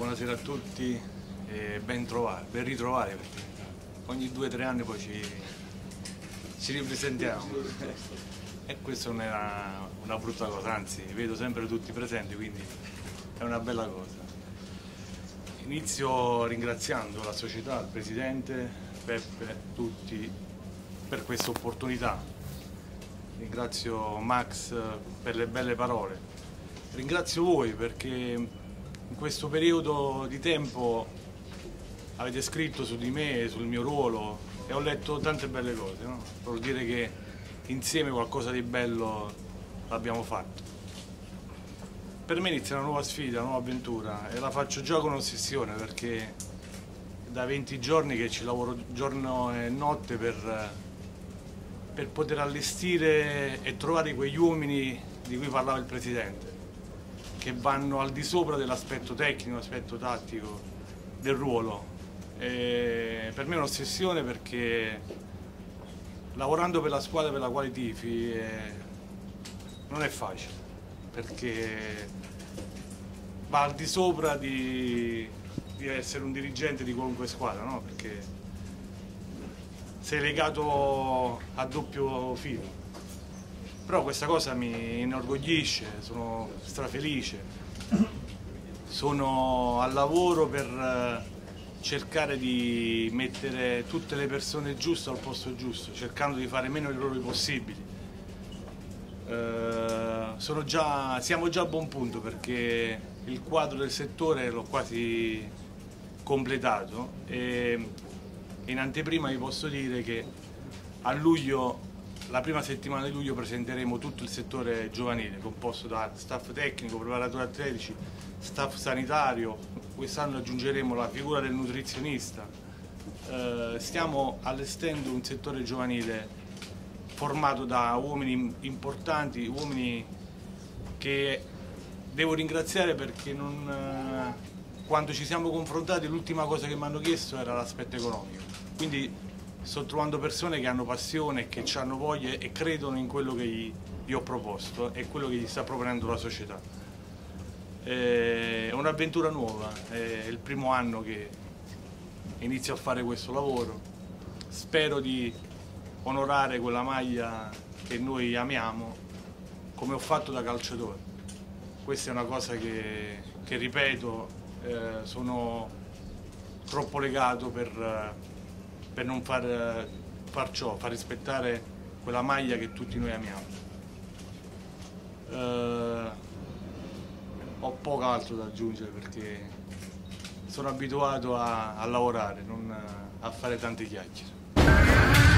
buonasera a tutti e ben trovare, ben ritrovare perché ogni due o tre anni poi ci, ci ripresentiamo e questa non è una, una brutta cosa, anzi vedo sempre tutti presenti quindi è una bella cosa. Inizio ringraziando la società, il presidente, Peppe, tutti per questa opportunità. Ringrazio Max per le belle parole. Ringrazio voi perché in questo periodo di tempo avete scritto su di me, sul mio ruolo e ho letto tante belle cose. No? Vuol dire che insieme qualcosa di bello l'abbiamo fatto. Per me inizia una nuova sfida, una nuova avventura e la faccio già con ossessione perché da 20 giorni che ci lavoro giorno e notte per, per poter allestire e trovare quegli uomini di cui parlava il Presidente, che vanno al di sopra dell'aspetto tecnico, l'aspetto tattico del ruolo. E per me è un'ossessione perché lavorando per la squadra per la quale tifi eh, non è facile perché va al di sopra di, di essere un dirigente di qualunque squadra, no? perché sei legato a doppio filo. Però questa cosa mi inorgoglisce, sono strafelice, sono al lavoro per eh, cercare di mettere tutte le persone giuste al posto giusto, cercando di fare meno errori possibili. Eh, già, siamo già a buon punto perché il quadro del settore l'ho quasi completato e in anteprima vi posso dire che a luglio, la prima settimana di luglio presenteremo tutto il settore giovanile composto da staff tecnico, preparatori atletici, staff sanitario, quest'anno aggiungeremo la figura del nutrizionista, eh, stiamo allestendo un settore giovanile formato da uomini importanti, uomini che devo ringraziare perché non, eh, quando ci siamo confrontati l'ultima cosa che mi hanno chiesto era l'aspetto economico. Quindi sto trovando persone che hanno passione, che hanno voglia e credono in quello che gli, gli ho proposto e quello che gli sta proponendo la società. È un'avventura nuova, è il primo anno che inizio a fare questo lavoro. Spero di onorare quella maglia che noi amiamo come ho fatto da calciatore. Questa è una cosa che, che ripeto, eh, sono troppo legato per, per non far, far, ciò, far rispettare quella maglia che tutti noi amiamo. Eh, ho poco altro da aggiungere perché sono abituato a, a lavorare, non a fare tante chiacchiere.